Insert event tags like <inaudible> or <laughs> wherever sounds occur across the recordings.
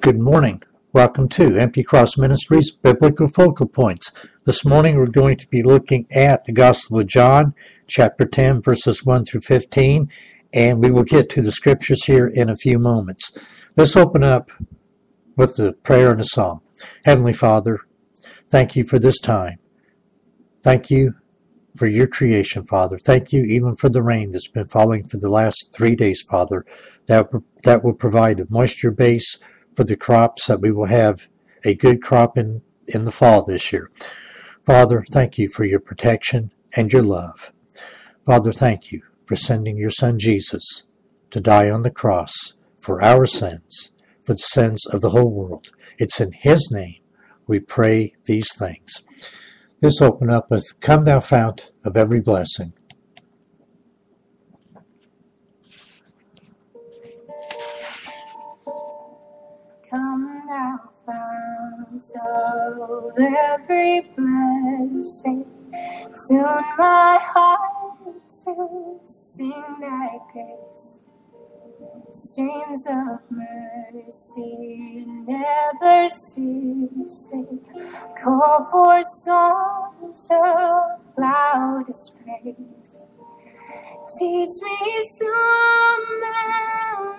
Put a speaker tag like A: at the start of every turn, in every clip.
A: Good morning. Welcome to Empty Cross Ministries Biblical Focal Points. This morning we're going to be looking at the Gospel of John, chapter 10, verses 1 through 15, and we will get to the scriptures here in a few moments. Let's open up with a prayer and a song. Heavenly Father, thank you for this time. Thank you for your creation, Father. Thank you even for the rain that's been falling for the last three days, Father. That, that will provide a moisture base for the crops that we will have a good crop in, in the fall this year. Father, thank you for your protection and your love. Father, thank you for sending your Son Jesus to die on the cross for our sins, for the sins of the whole world. It's in His name we pray these things. Let's open up with Come Thou Fount of Every Blessing.
B: Of every blessing, tune my heart to sing thy grace. Streams of mercy never ceasing, call for songs of loudest praise. Teach me some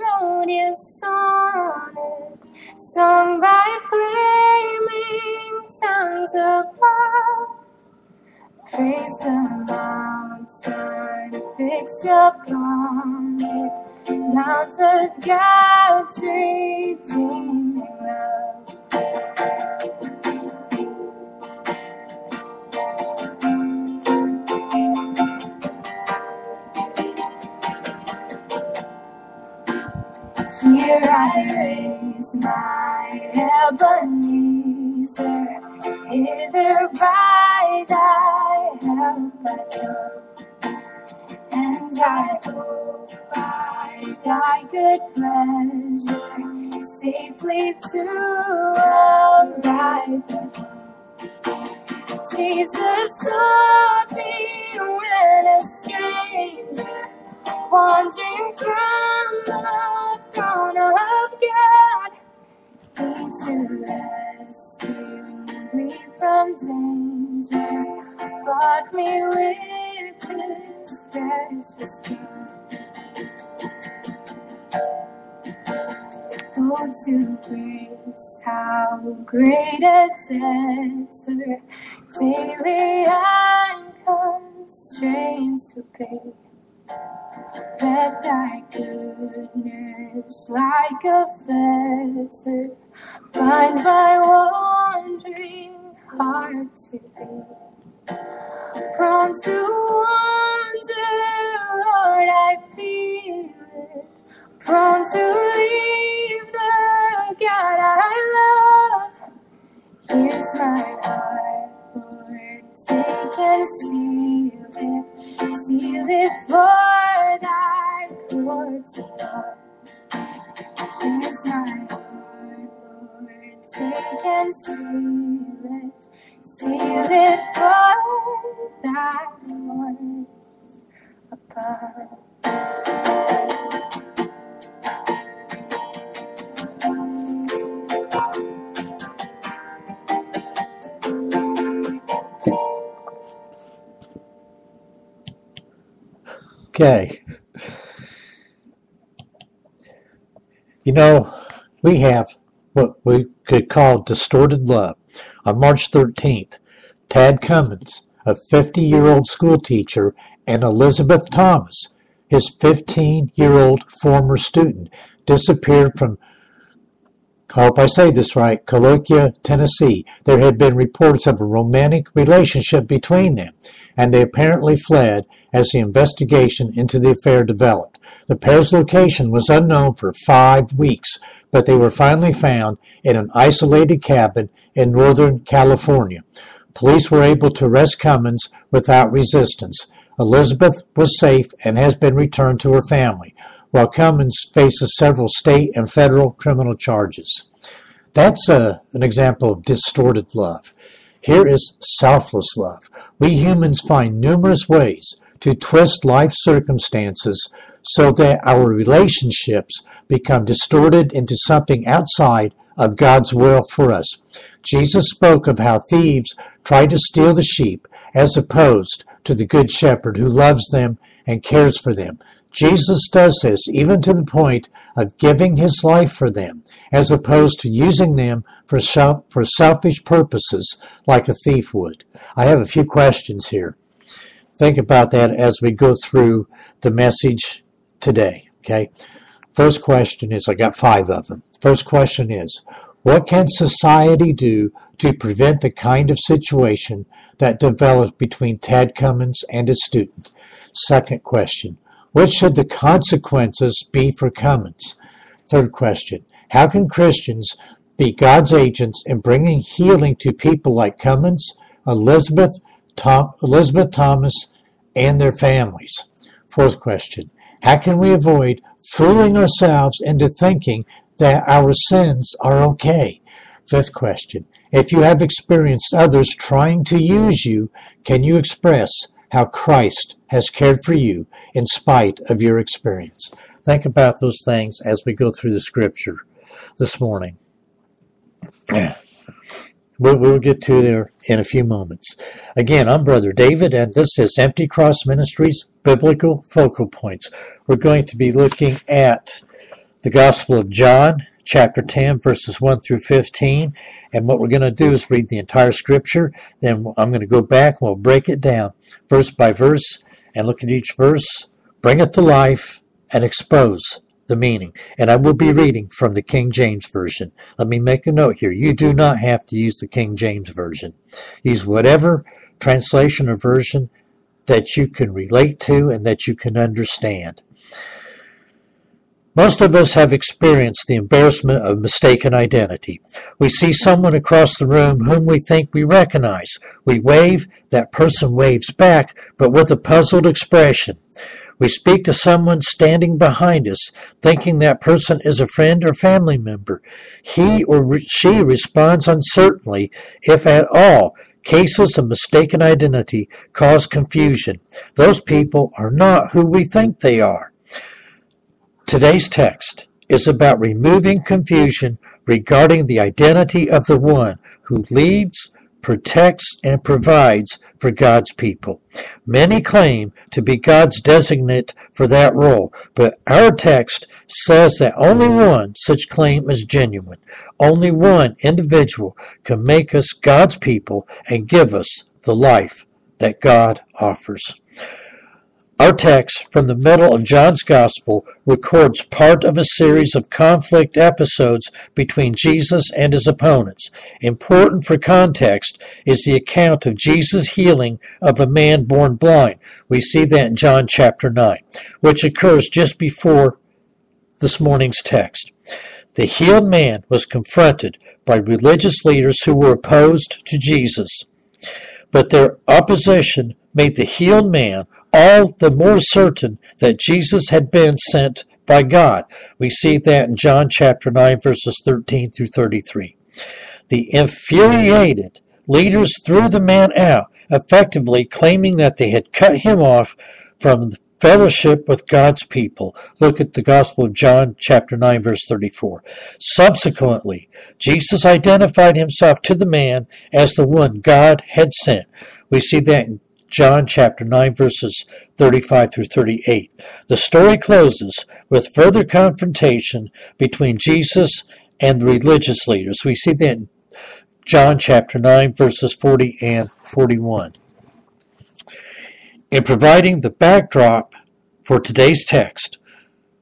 B: melodious sonnet sung by flaming tongues above. Praise the mountain fixed upon it, Mount of God's redeeming love. Here I raise my Ebenezer, hither by thy help I come, and I hope by thy good pleasure safely to arrive. Jesus saw me when a stranger wandering from the throne of God. He to rescue me from danger, bought me with his precious blood. Oh, to grace, how great a debtor daily I'm constrained to pay. Let thy goodness, like a fetter, bind my wandering heart today. Prone to wander, Lord, I feel it. Prone to leave the God I love. Here's my heart, Lord, take and seal it. Seal it for thy courts above. Here's my heart, Lord, take and seal it. Seal it for thy courts above.
A: Okay. You know, we have what we could call distorted love. On March 13th, Tad Cummins, a 50 year old schoolteacher, and Elizabeth Thomas, his 15 year old former student, disappeared from, I hope I say this right, Culleoka, Tennessee. There had been reports of a romantic relationship between them, and they apparently fled as the investigation into the affair developed. The pair's location was unknown for five weeks, but they were finally found in an isolated cabin in Northern California. Police were able to arrest Cummins without resistance. Elizabeth was safe and has been returned to her family, while Cummins faces several state and federal criminal charges. That's a, an example of distorted love. Here is selfless love. We humans find numerous ways to twist life circumstances so that our relationships become distorted into something outside of God's will for us. Jesus spoke of how thieves try to steal the sheep as opposed to the good shepherd who loves them and cares for them. Jesus does this even to the point of giving his life for them, as opposed to using them for, self, for selfish purposes like a thief would. I have a few questions here. Think about that as we go through the message today, okay? First question is I got five of them. First question is What can society do to prevent the kind of situation that developed between Tad Cummins and his student? Second question what should the consequences be for Cummins? Third question How can Christians be God's agents in bringing healing to people like Cummins, Elizabeth, Tom, Elizabeth Thomas, and their families? Fourth question How can we avoid fooling ourselves into thinking that our sins are okay? Fifth question If you have experienced others trying to use you, can you express how Christ has cared for you in spite of your experience. Think about those things as we go through the scripture this morning. We'll, get to there in a few moments. Again, I'm Brother David, and this is Empty Cross Ministries Biblical Focal Points. We're going to be looking at the Gospel of John, chapter 10, verses 1 through 15. And what we're going to do is read the entire scripture. Then I'm going to go back and we'll break it down verse by verse and look at each verse, bring it to life, and expose the meaning. And I will be mm-hmm. reading from the King James Version. Let me make a note here. You do mm-hmm. not have to use the King James Version. Use whatever translation or version that you can relate to and that you can understand. Most of us have experienced the embarrassment of mistaken identity. We see someone across the room whom we think we recognize. We wave, that person waves back, but with a puzzled expression. We speak to someone standing behind us, thinking that person is a friend or family member. He or she responds uncertainly, if at all. Cases of mistaken identity cause confusion. Those people are not who we think they are. Today's text is about removing confusion regarding the identity of the one who leads, protects, and provides for God's people. Many claim to be God's designate for that role, but our text says that only one such claim is genuine. Only one individual can make us God's people and give us the life that God offers. Our text from the middle of John's Gospel records part of a series of conflict episodes between Jesus and his opponents. Important for context is the account of Jesus' healing of a man born blind. We see that in John chapter 9, which occurs just before this morning's text. The healed man was confronted by religious leaders who were opposed to Jesus, but their opposition made the healed man all the more certain that Jesus had been sent by God. We see that in John chapter 9, verses 13 through 33. The infuriated leaders threw the man out, effectively claiming that they had cut him off from the fellowship with God's people. Look at the Gospel of John, chapter 9, verse 34. Subsequently, Jesus identified himself to the man as the one God had sent. We see that in John chapter 9, verses 35 through 38. The story closes with further confrontation between Jesus and the religious leaders. We see that in John chapter 9, verses 40 and 41. In providing the backdrop for today's text,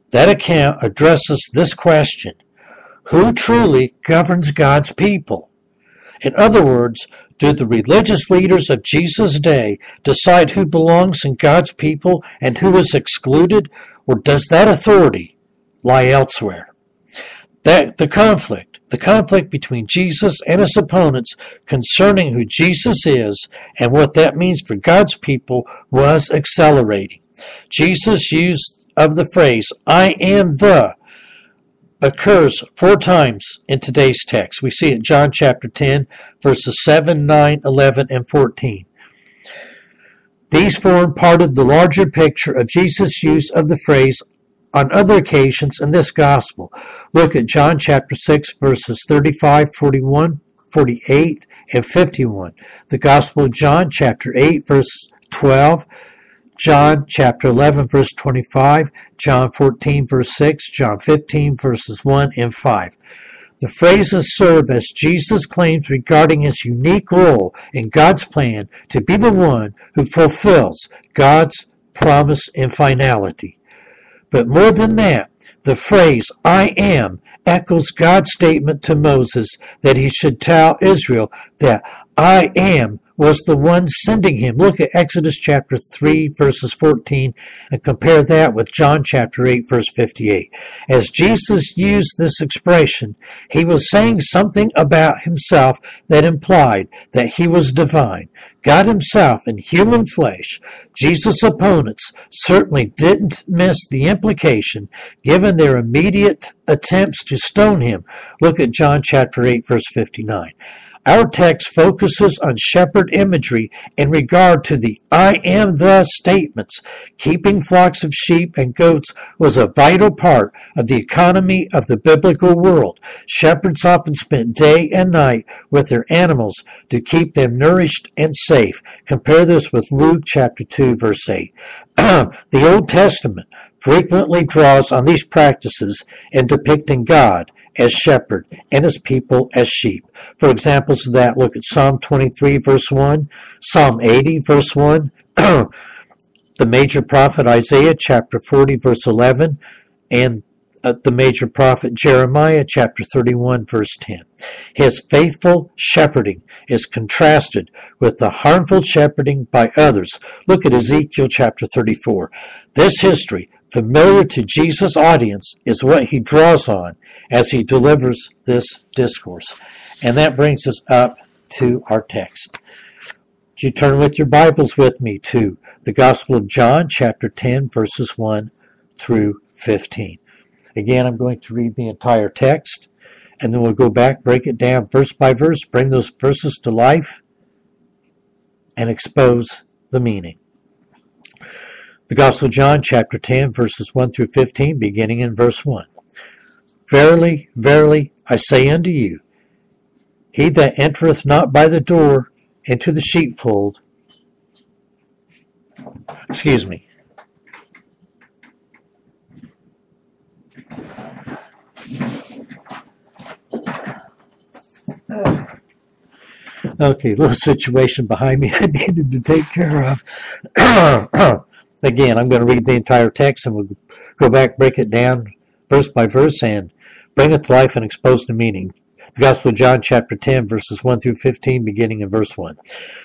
A: that account addresses this question Who truly governs God's people? In other words, do the religious leaders of Jesus' day decide who belongs in God's people and who is excluded, or does that authority lie elsewhere? That the conflict, the conflict between Jesus and his opponents concerning who Jesus is and what that means for God's people was accelerating. Jesus used of the phrase, I am the, occurs four times in today's text. We see it in John chapter 10, verses 7, 9, 11, and 14. These form part of the larger picture of Jesus' use of the phrase, on other occasions in this gospel. Look at John chapter 6 verses 35, 41, 48, and 51. The gospel of John chapter 8 verse 12, John chapter 11 verse 25, John 14 verse 6, John 15 verses 1 and 5. The phrases serve as Jesus' claims regarding his unique role in God's plan to be the one who fulfills God's promise and finality. But more than that, the phrase, I am, echoes God's statement to Moses that he should tell Israel that I am was the one sending him. Look at Exodus chapter 3 verses 14 and compare that with John chapter 8 verse 58. As Jesus used this expression, he was saying something about himself that implied that he was divine. God himself in human flesh. Jesus' opponents certainly didn't miss the implication given their immediate attempts to stone him. Look at John chapter 8 verse 59. Our text focuses on shepherd imagery in regard to the I am the statements. Keeping flocks of sheep and goats was a vital part of the economy of the biblical world. Shepherds often spent day and night with their animals to keep them nourished and safe. Compare this with Luke chapter 2 verse 8. <clears throat> the Old Testament frequently draws on these practices in depicting God as shepherd and his people as sheep. For examples of that, look at Psalm 23 verse 1, Psalm 80 verse 1, <clears throat> the major prophet Isaiah chapter 40 verse 11, and uh, the major prophet Jeremiah chapter 31 verse 10. His faithful shepherding is contrasted with the harmful shepherding by others. Look at Ezekiel chapter 34. This history, familiar to Jesus' audience, is what he draws on as he delivers this discourse. And that brings us up to our text. Would you turn with your Bibles with me to the Gospel of John, chapter 10, verses 1 through 15. Again, I'm going to read the entire text, and then we'll go back, break it down verse by verse, bring those verses to life, and expose the meaning. The Gospel of John, chapter 10, verses 1 through 15, beginning in verse 1. Verily, verily, I say unto you, he that entereth not by the door into the sheepfold, excuse me, Okay, little situation behind me <laughs> I needed to take care of. <clears throat> Again, I'm going to read the entire text and we'll go back, break it down verse by verse, and bring it to life and expose the meaning. The Gospel of John, chapter 10, verses 1 through 15, beginning in verse 1.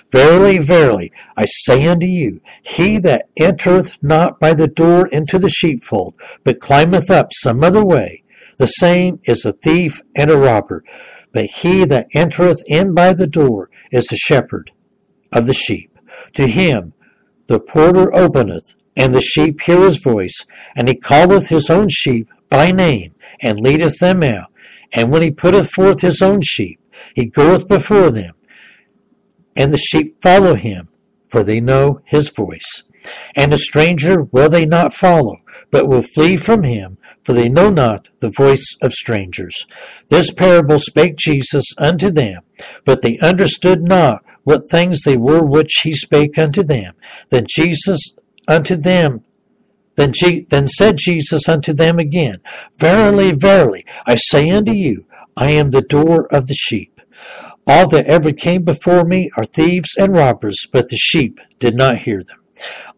A: Verily, verily, I say unto you, he that entereth not by the door into the sheepfold, but climbeth up some other way, the same is a thief and a robber. But he that entereth in by the door is the shepherd of the sheep. To him the porter openeth, and the sheep hear his voice, and he calleth his own sheep by name, and leadeth them out. And when he putteth forth his own sheep, he goeth before them, and the sheep follow him, for they know his voice. And a stranger will they not follow, but will flee from him, for they know not the voice of strangers. This parable spake Jesus unto them, but they understood not what things they were which he spake unto them. Then Jesus unto them then, then said Jesus unto them again, Verily, verily, I say unto you, I am the door of the sheep. All that ever came before me are thieves and robbers, but the sheep did not hear them.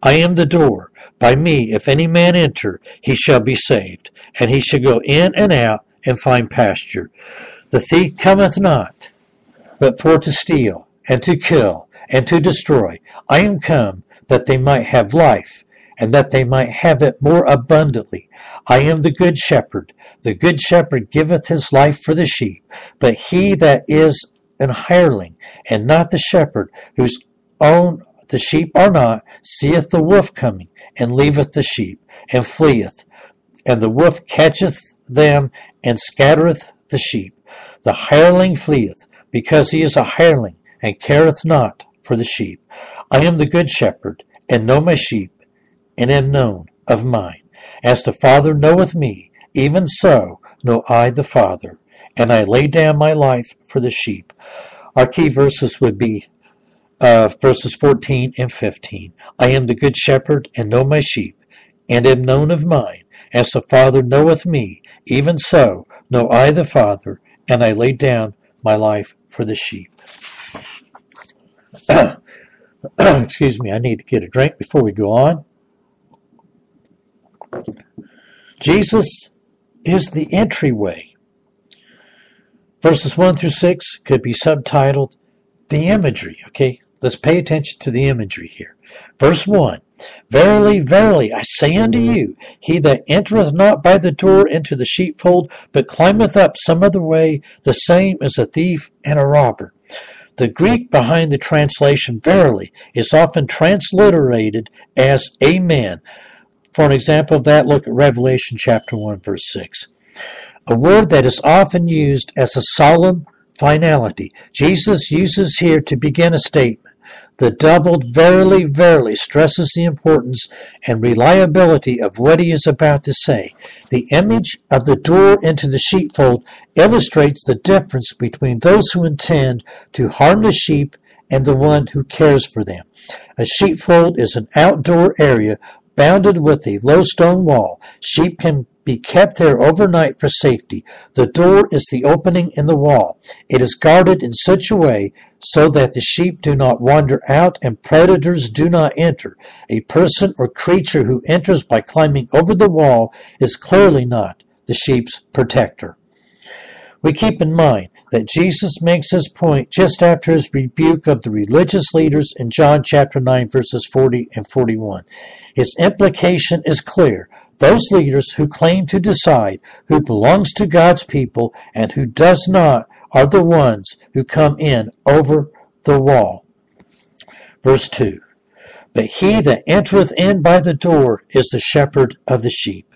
A: I am the door. By me, if any man enter, he shall be saved, and he shall go in and out and find pasture. The thief cometh not, but for to steal, and to kill, and to destroy. I am come that they might have life, and that they might have it more abundantly. I am the good shepherd. The good shepherd giveth his life for the sheep. But he that is an hireling, and not the shepherd, whose own the sheep are not, seeth the wolf coming, and leaveth the sheep, and fleeth. And the wolf catcheth them, and scattereth the sheep. The hireling fleeth, because he is a hireling, and careth not for the sheep. I am the good shepherd, and know my sheep, and am known of mine. As the Father knoweth me, even so know I the Father, and I lay down my life for the sheep. Our key verses would be uh, verses 14 and 15. I am the good shepherd and know my sheep, and am known of mine. As the Father knoweth me, even so know I the Father, and I lay down my life for the sheep. <clears throat> Excuse me, I need to get a drink before we go on. Jesus is the entryway. Verses 1 through 6 could be subtitled The Imagery. Okay, let's pay attention to the imagery here. Verse 1 Verily, verily, I say unto you, he that entereth not by the door into the sheepfold, but climbeth up some other way, the same is a thief and a robber. The Greek behind the translation verily is often transliterated as amen. For an example of that, look at Revelation chapter 1, verse 6. A word that is often used as a solemn finality. Jesus uses here to begin a statement. The doubled verily, verily stresses the importance and reliability of what he is about to say. The image of the door into the sheepfold illustrates the difference between those who intend to harm the sheep and the one who cares for them. A sheepfold is an outdoor area bounded with a low stone wall. Sheep can be kept there overnight for safety. The door is the opening in the wall. It is guarded in such a way so that the sheep do not wander out and predators do not enter. A person or creature who enters by climbing over the wall is clearly not the sheep's protector. We keep in mind that Jesus makes his point just after his rebuke of the religious leaders in John chapter 9 verses 40 and 41. His implication is clear. Those leaders who claim to decide who belongs to God's people and who does not are the ones who come in over the wall. Verse 2 But he that entereth in by the door is the shepherd of the sheep.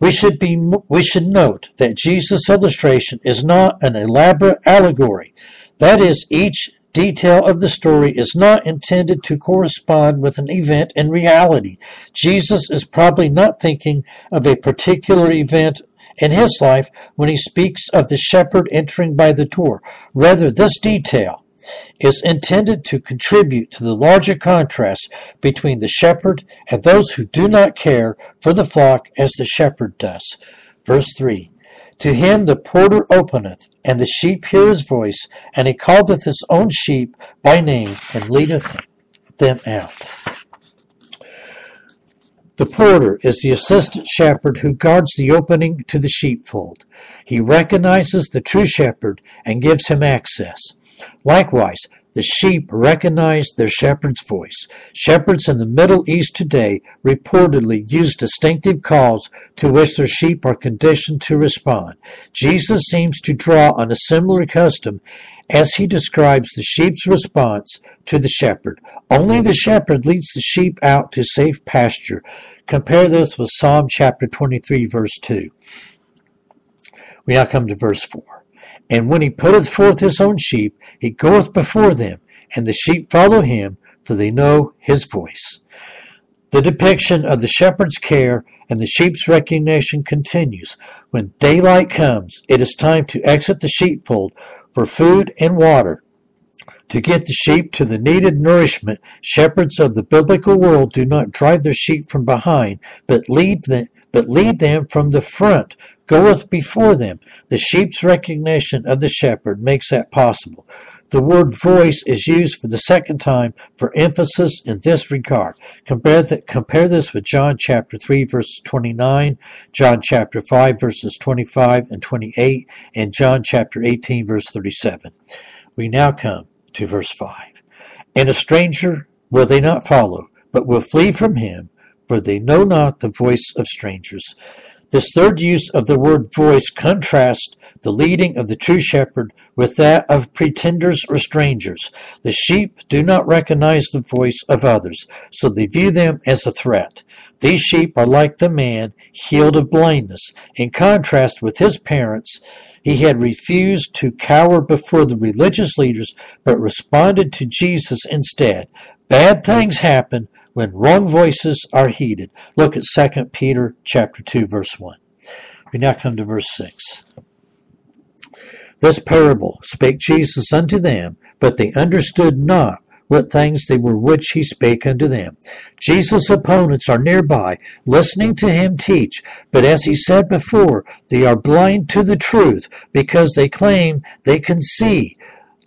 A: We should be we should note that Jesus' illustration is not an elaborate allegory. That is, each detail of the story is not intended to correspond with an event in reality. Jesus is probably not thinking of a particular event in his life when he speaks of the shepherd entering by the door. Rather, this detail is intended to contribute to the larger contrast between the shepherd and those who do not care for the flock as the shepherd does. Verse 3 To him the porter openeth, and the sheep hear his voice, and he calleth his own sheep by name, and leadeth them out. The porter is the assistant shepherd who guards the opening to the sheepfold. He recognizes the true shepherd and gives him access. Likewise, the sheep recognize their shepherd's voice. Shepherds in the Middle East today reportedly use distinctive calls to which their sheep are conditioned to respond. Jesus seems to draw on a similar custom as he describes the sheep's response to the shepherd. Only the shepherd leads the sheep out to safe pasture. Compare this with Psalm chapter 23, verse 2. We now come to verse 4. And when he putteth forth his own sheep, he goeth before them, and the sheep follow him, for they know his voice. The depiction of the shepherd's care and the sheep's recognition continues. When daylight comes, it is time to exit the sheepfold for food and water. To get the sheep to the needed nourishment, shepherds of the biblical world do not drive their sheep from behind, but lead them, but lead them from the front, goeth before them. The sheep's recognition of the shepherd makes that possible. The word voice is used for the second time for emphasis in this regard. Compare, compare this with John chapter 3 verses 29, John chapter 5 verses 25 and 28, and John chapter 18 verse 37. We now come to verse 5. And a stranger will they not follow, but will flee from him, for they know not the voice of strangers. This third use of the word voice contrasts the leading of the true shepherd with that of pretenders or strangers. The sheep do not recognize the voice of others, so they view them as a threat. These sheep are like the man healed of blindness. In contrast with his parents, he had refused to cower before the religious leaders, but responded to Jesus instead. Bad things happen when wrong voices are heeded. Look at 2 Peter chapter 2 verse 1. We now come to verse 6. This parable spake Jesus unto them, but they understood not what things they were which he spake unto them. Jesus' opponents are nearby, listening to him teach, but as he said before, they are blind to the truth because they claim they can see.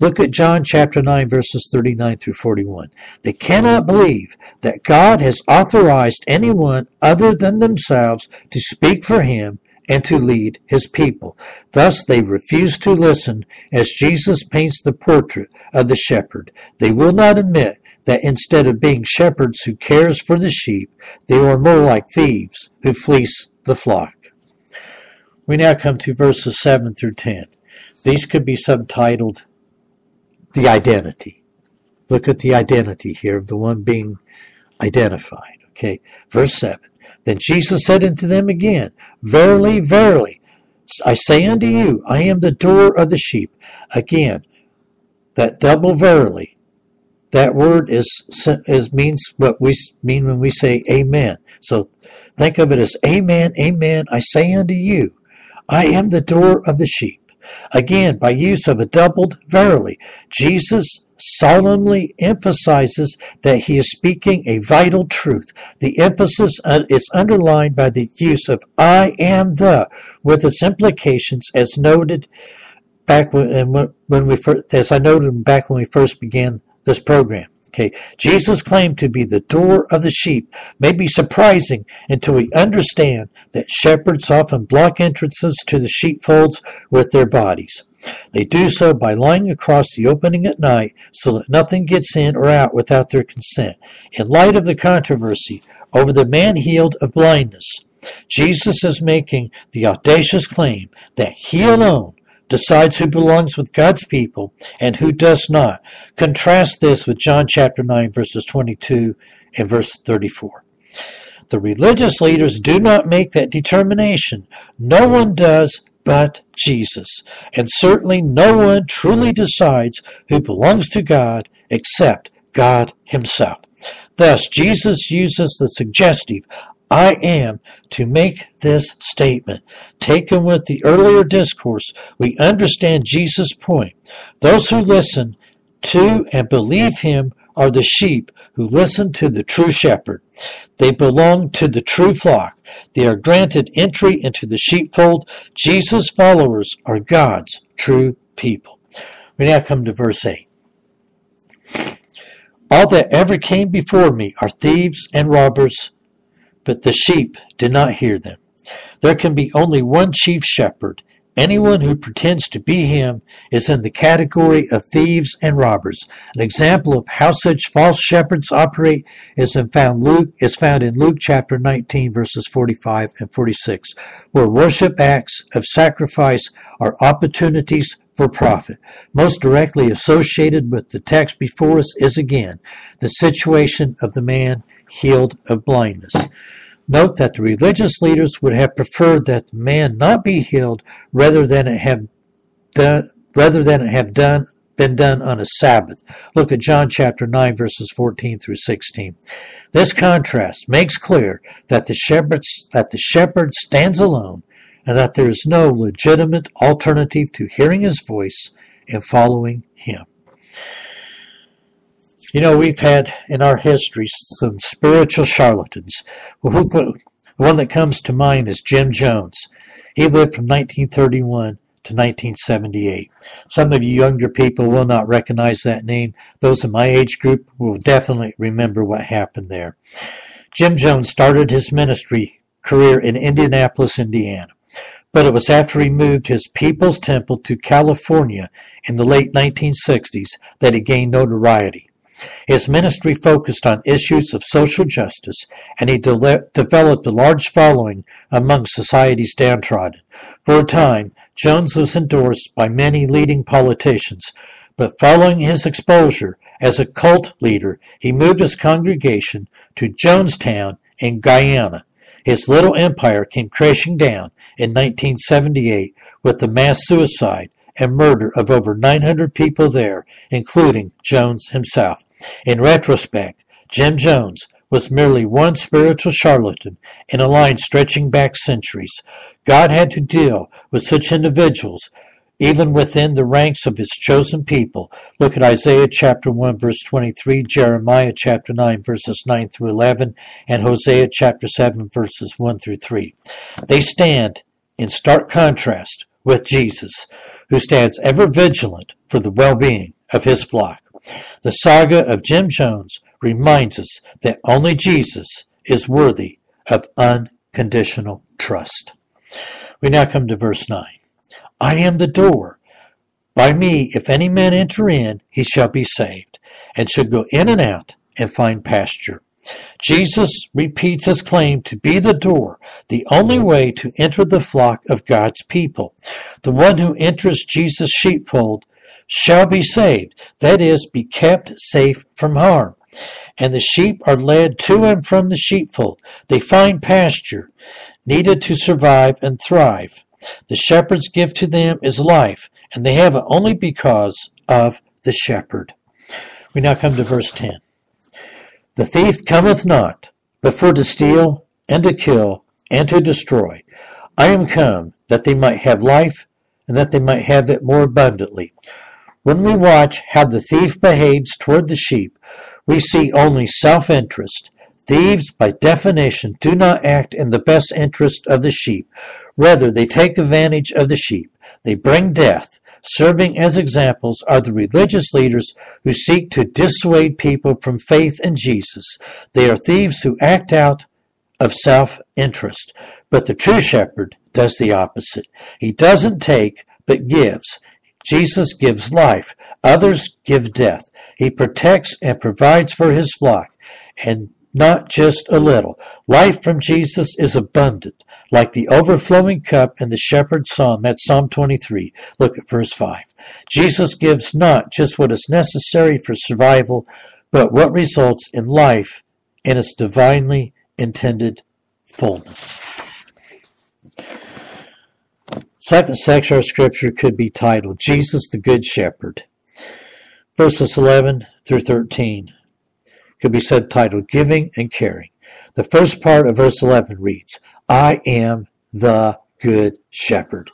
A: Look at John chapter 9 verses 39 through 41. They cannot believe that God has authorized anyone other than themselves to speak for him and to lead his people. Thus they refuse to listen as Jesus paints the portrait of the shepherd. They will not admit that instead of being shepherds who cares for the sheep, they are more like thieves who fleece the flock. We now come to verses 7 through 10. These could be subtitled The Identity. Look at the identity here of the one being identified. Okay, verse 7. Then Jesus said unto them again, Verily, verily, I say unto you, I am the door of the sheep. Again, that double verily, that word is, is means what we mean when we say amen. So think of it as amen, amen, I say unto you, I am the door of the sheep. Again, by use of a doubled verily, Jesus solemnly emphasizes that he is speaking a vital truth. The emphasis is underlined by the use of I am the, with its implications as noted back when, when we first, as I noted back when we first began this program. Okay, Jesus' claim to be the door of the sheep may be surprising until we understand that shepherds often block entrances to the sheepfolds with their bodies. They do so by lying across the opening at night so that nothing gets in or out without their consent. In light of the controversy over the man healed of blindness, Jesus is making the audacious claim that he alone decides who belongs with God's people and who does not. Contrast this with John chapter 9 verses 22 and verse 34. The religious leaders do not make that determination. No one does but Jesus. And certainly no one truly decides who belongs to God except God Himself. Thus, Jesus uses the suggestive I am to make this statement. Taken with the earlier discourse, we understand Jesus' point. Those who listen to and believe Him are the sheep who listen to the true shepherd. They belong to the true flock. They are granted entry into the sheepfold. Jesus' followers are God's true people. We now come to verse 8. All that ever came before me are thieves and robbers, but the sheep did not hear them. There can be only one chief shepherd, Anyone who pretends to be him is in the category of thieves and robbers. An example of how such false shepherds operate is found Luke is found in Luke chapter 19 verses 45 and 46, where worship acts of sacrifice are opportunities for profit. Most directly associated with the text before us is again the situation of the man healed of blindness. Note that the religious leaders would have preferred that the man not be healed rather than it have done rather than have done been done on a Sabbath. Look at John chapter 9 verses 14 through 16. This contrast makes clear that the shepherd that the shepherd stands alone and that there is no legitimate alternative to hearing his voice and following him. You know, we've had in our history some spiritual charlatans. One that comes to mind is Jim Jones. He lived from 1931 to 1978. Some of you younger people will not recognize that name. Those in my age group will definitely remember what happened there. Jim Jones started his ministry career in Indianapolis, Indiana. But it was after he moved his People's Temple to California in the late 1960s that he gained notoriety. His ministry focused on issues of social justice, and he de- developed a large following among society's downtrodden. For a time, Jones was endorsed by many leading politicians, but following his exposure as a cult leader, he moved his congregation to Jonestown in Guyana. His little empire came crashing down in 1978 with the mass suicide and murder of over 900 people there, including Jones himself. In retrospect, Jim Jones was merely one spiritual charlatan in a line stretching back centuries. God had to deal with such individuals even within the ranks of his chosen people. Look at Isaiah chapter 1 verse 23, Jeremiah chapter 9 verses 9 through 11, and Hosea chapter 7 verses 1 through 3. They stand in stark contrast with Jesus, who stands ever vigilant for the well-being of his flock. The saga of Jim Jones reminds us that only Jesus is worthy of unconditional trust. We now come to verse 9. I am the door. By me, if any man enter in, he shall be saved, and shall go in and out and find pasture. Jesus repeats his claim to be the door, the only way to enter the flock of God's people. The one who enters Jesus' sheepfold shall be saved, that is, be kept safe from harm. And the sheep are led to and from the sheepfold. They find pasture needed to survive and thrive. The shepherd's gift to them is life, and they have it only because of the shepherd. We now come to verse 10. The thief cometh not, but for to steal, and to kill, and to destroy. I am come, that they might have life, and that they might have it more abundantly. When we watch how the thief behaves toward the sheep, we see only self interest. Thieves, by definition, do not act in the best interest of the sheep. Rather, they take advantage of the sheep. They bring death. Serving as examples are the religious leaders who seek to dissuade people from faith in Jesus. They are thieves who act out of self interest. But the true shepherd does the opposite. He doesn't take, but gives. Jesus gives life. Others give death. He protects and provides for his flock, and not just a little. Life from Jesus is abundant like the overflowing cup in the shepherd's psalm. That's Psalm 23. Look at verse 5. Jesus gives not just what is necessary for survival, but what results in life in its divinely intended fullness. Second section of scripture could be titled Jesus the Good Shepherd. Verses 11 through 13 could be subtitled Giving and Caring. The first part of verse 11 reads, I am the good shepherd.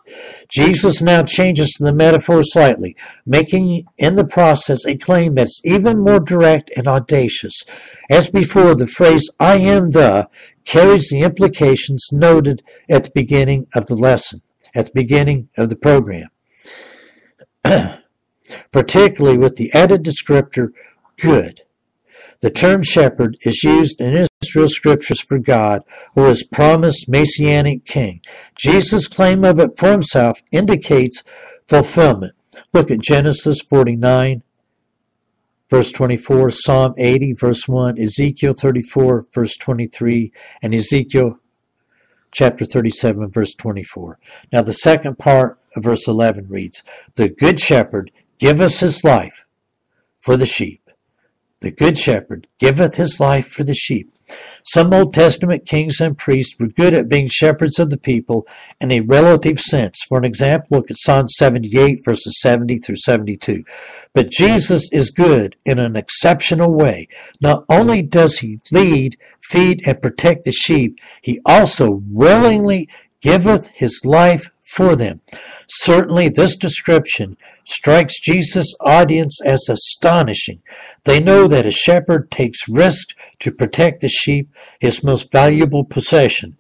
A: Jesus now changes the metaphor slightly, making in the process a claim that's even more direct and audacious. As before, the phrase I am the carries the implications noted at the beginning of the lesson, at the beginning of the program. <clears throat> Particularly with the added descriptor good. The term shepherd is used in Israel's scriptures for God or his promised messianic king. Jesus' claim of it for himself indicates fulfillment. Look at Genesis 49, verse 24, Psalm 80, verse 1, Ezekiel 34, verse 23, and Ezekiel chapter 37, verse 24. Now, the second part of verse 11 reads, The good shepherd giveth his life for the sheep. The good shepherd giveth his life for the sheep. Some Old Testament kings and priests were good at being shepherds of the people in a relative sense. For an example, look at Psalm 78, verses 70 through 72. But Jesus is good in an exceptional way. Not only does he lead, feed, and protect the sheep, he also willingly giveth his life for them. Certainly, this description strikes Jesus' audience as astonishing. They know that a shepherd takes risks to protect the sheep, his most valuable possession.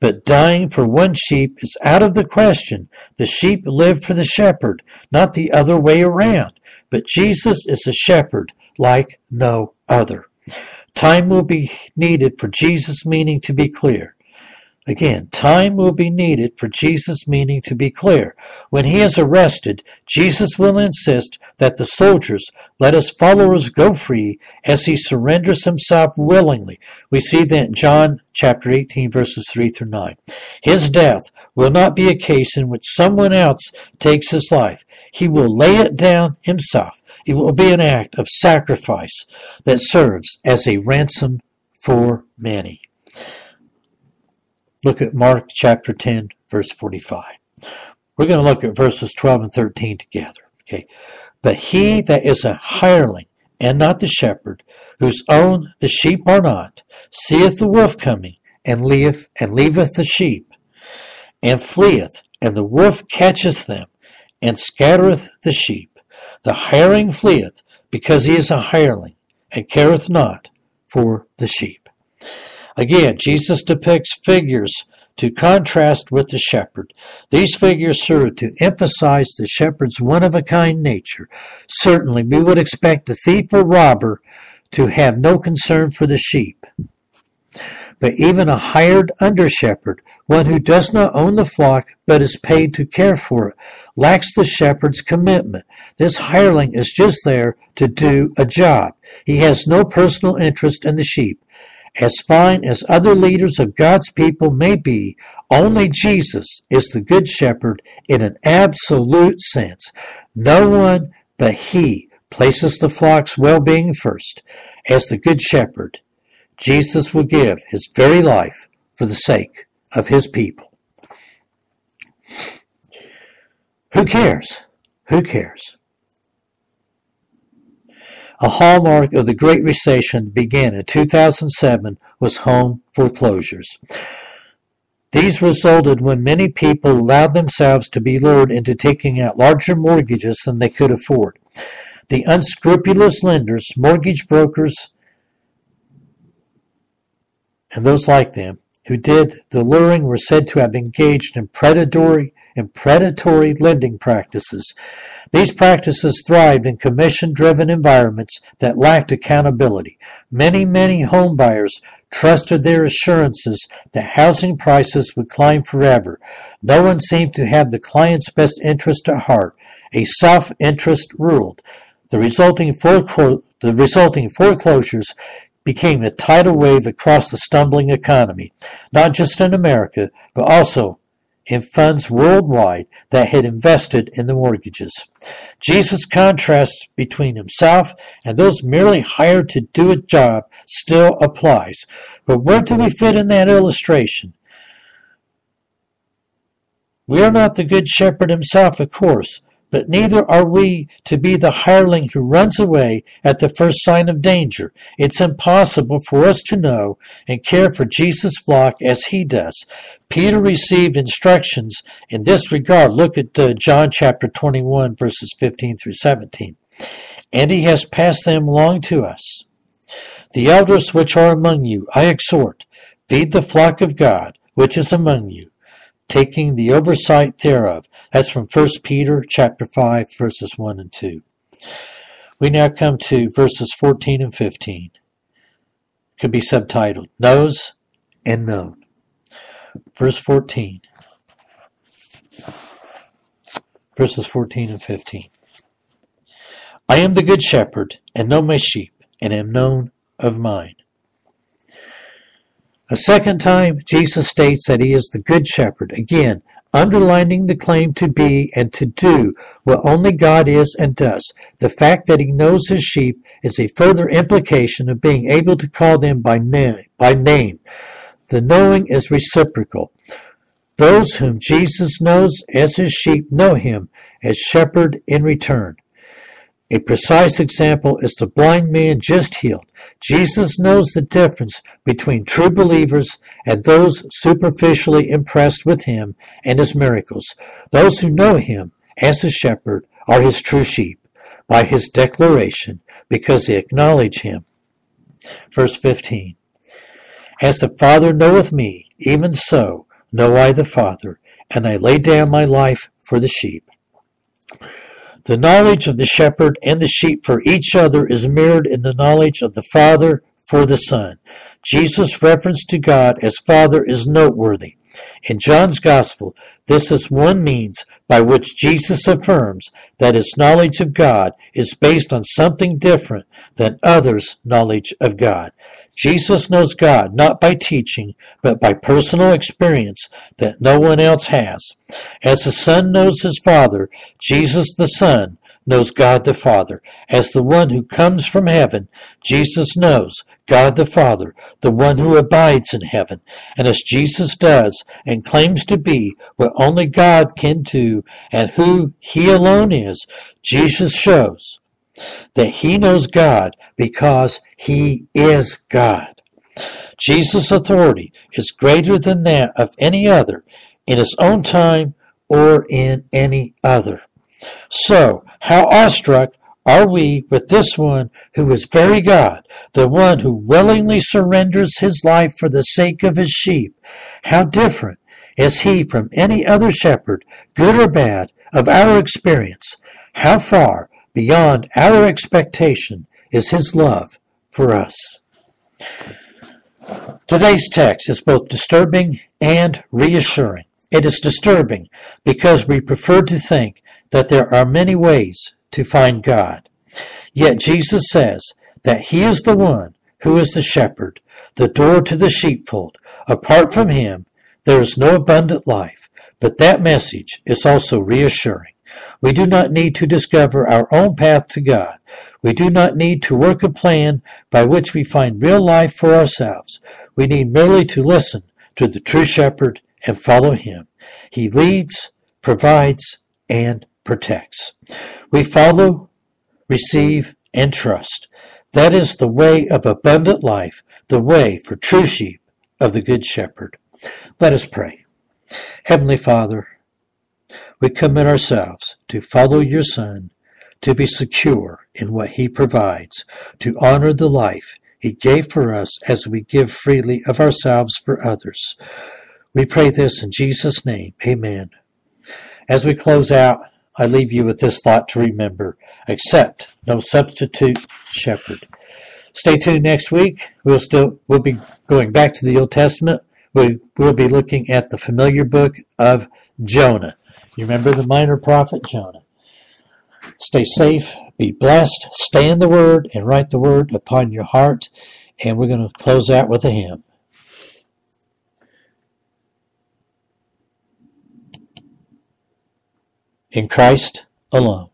A: But dying for one sheep is out of the question. The sheep live for the shepherd, not the other way around. But Jesus is a shepherd like no other. Time will be needed for Jesus' meaning to be clear. Again, time will be needed for Jesus' meaning to be clear. When he is arrested, Jesus will insist that the soldiers let his followers go free as he surrenders himself willingly. We see that in John chapter 18 verses 3 through 9. His death will not be a case in which someone else takes his life. He will lay it down himself. It will be an act of sacrifice that serves as a ransom for many. Look at Mark chapter 10, verse 45. We're going to look at verses 12 and 13 together. Okay. But he that is a hireling and not the shepherd, whose own the sheep are not, seeth the wolf coming, and leaveth, and leaveth the sheep, and fleeth, and the wolf catcheth them, and scattereth the sheep. The hireling fleeth, because he is a hireling, and careth not for the sheep. Again, Jesus depicts figures to contrast with the shepherd. These figures serve to emphasize the shepherd's one of a kind nature. Certainly, we would expect the thief or robber to have no concern for the sheep. But even a hired under shepherd, one who does not own the flock but is paid to care for it, lacks the shepherd's commitment. This hireling is just there to do a job. He has no personal interest in the sheep. As fine as other leaders of God's people may be, only Jesus is the Good Shepherd in an absolute sense. No one but He places the flock's well being first. As the Good Shepherd, Jesus will give His very life for the sake of His people. Who cares? Who cares? A hallmark of the Great Recession that began in 2007 was home foreclosures. These resulted when many people allowed themselves to be lured into taking out larger mortgages than they could afford. The unscrupulous lenders, mortgage brokers, and those like them who did the luring were said to have engaged in predatory and predatory lending practices. These practices thrived in commission-driven environments that lacked accountability. Many, many home buyers trusted their assurances that housing prices would climb forever. No one seemed to have the client's best interest at heart. A self-interest ruled. The resulting, foreclo- the resulting foreclosures became a tidal wave across the stumbling economy, not just in America, but also in funds worldwide that had invested in the mortgages. Jesus' contrast between himself and those merely hired to do a job still applies. But where do we fit in that illustration? We are not the good shepherd himself, of course, but neither are we to be the hireling who runs away at the first sign of danger. It's impossible for us to know and care for Jesus' flock as he does. Peter received instructions in this regard. Look at uh, John chapter 21, verses 15 through 17. And he has passed them along to us. The elders which are among you, I exhort, feed the flock of God, which is among you, taking the oversight thereof that's from 1 Peter chapter 5 verses 1 and 2. We now come to verses 14 and 15. Could be subtitled Knows and Known. Verse 14. Verses 14 and 15. I am the good shepherd, and know my sheep, and am known of mine. A second time, Jesus states that he is the good shepherd. Again, underlining the claim to be and to do what only God is and does. The fact that he knows his sheep is a further implication of being able to call them by name. By name. The knowing is reciprocal. Those whom Jesus knows as his sheep know him as shepherd in return. A precise example is the blind man just healed. Jesus knows the difference between true believers and those superficially impressed with him and his miracles. Those who know him as the shepherd are his true sheep by his declaration because they acknowledge him. Verse 15 As the Father knoweth me, even so know I the Father, and I lay down my life for the sheep. The knowledge of the shepherd and the sheep for each other is mirrored in the knowledge of the Father for the Son. Jesus' reference to God as Father is noteworthy. In John's Gospel, this is one means by which Jesus affirms that his knowledge of God is based on something different than others' knowledge of God. Jesus knows God not by teaching, but by personal experience that no one else has. As the Son knows his Father, Jesus the Son knows God the Father. As the one who comes from heaven, Jesus knows God the Father, the one who abides in heaven. And as Jesus does and claims to be what only God can do and who he alone is, Jesus shows that he knows God because he is God. Jesus' authority is greater than that of any other in his own time or in any other. So, how awestruck are we with this one who is very God, the one who willingly surrenders his life for the sake of his sheep? How different is he from any other shepherd, good or bad, of our experience? How far beyond our expectation is his love for us? Today's text is both disturbing and reassuring. It is disturbing because we prefer to think that there are many ways to find God. Yet Jesus says that He is the one who is the shepherd, the door to the sheepfold. Apart from Him, there is no abundant life. But that message is also reassuring. We do not need to discover our own path to God. We do not need to work a plan by which we find real life for ourselves. We need merely to listen to the true shepherd and follow him. He leads, provides, and protects. We follow, receive, and trust. That is the way of abundant life, the way for true sheep of the Good Shepherd. Let us pray. Heavenly Father, we commit ourselves to follow your Son, to be secure in what he provides, to honor the life he gave for us as we give freely of ourselves for others. We pray this in Jesus' name. Amen. As we close out, I leave you with this thought to remember accept no substitute shepherd. Stay tuned next week. We'll still we'll be going back to the Old Testament. We will be looking at the familiar book of Jonah. You remember the minor prophet Jonah. Stay safe, be blessed, stay in the Word, and write the Word upon your heart. And we're going to close out with a hymn. In Christ alone.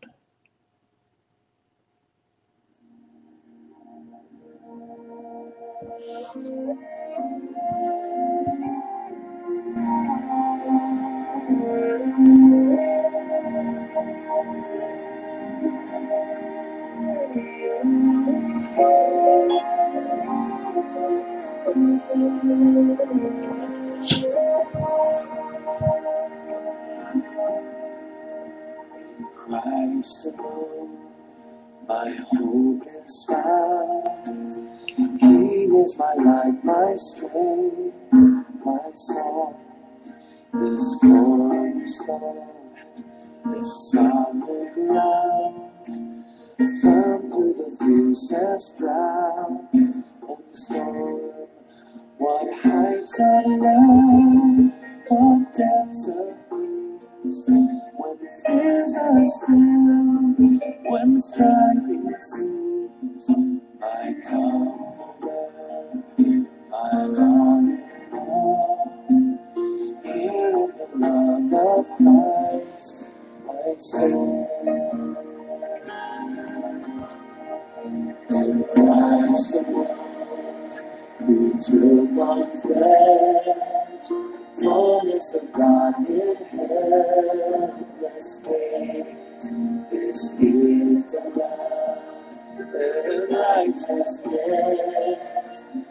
C: Righteousness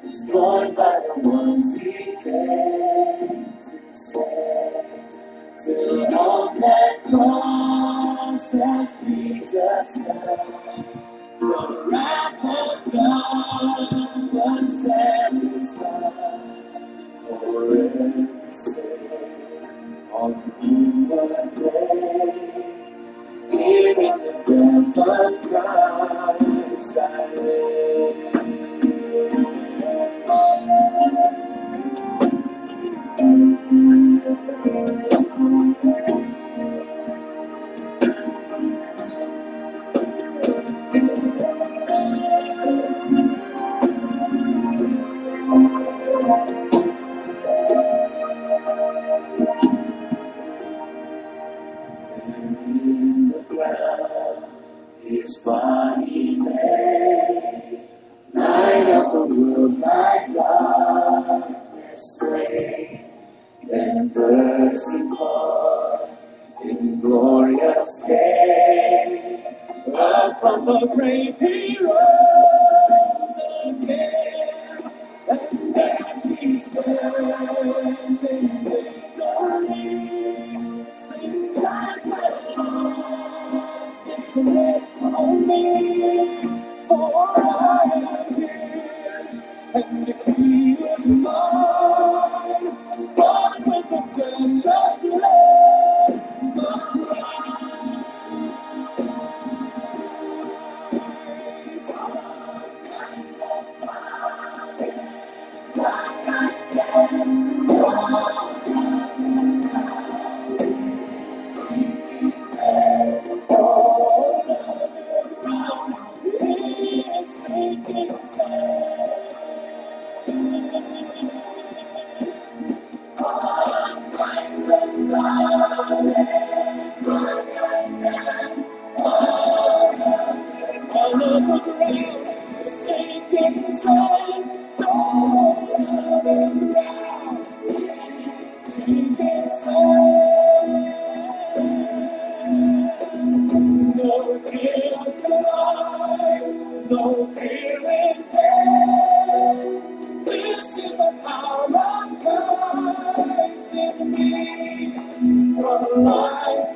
C: is born by the ones He came to save. Till on that cross as Jesus fell, the wrath of God was satisfied for every sin on whom was laid. Here the death of Christ I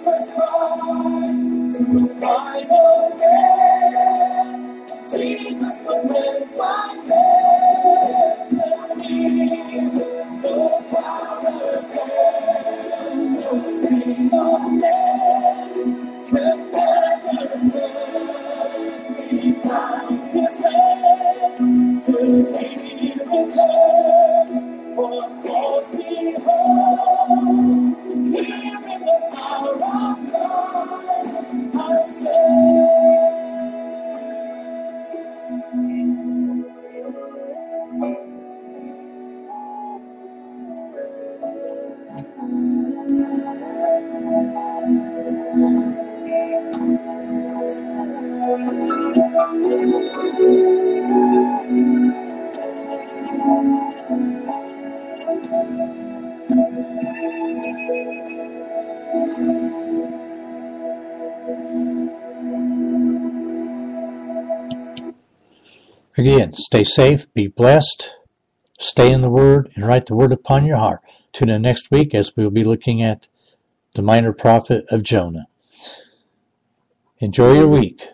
C: that's cry to the final end.
A: Stay safe, be blessed, stay in the Word, and write the Word upon your heart. Tune in next week as we will be looking at the minor prophet of Jonah. Enjoy your week.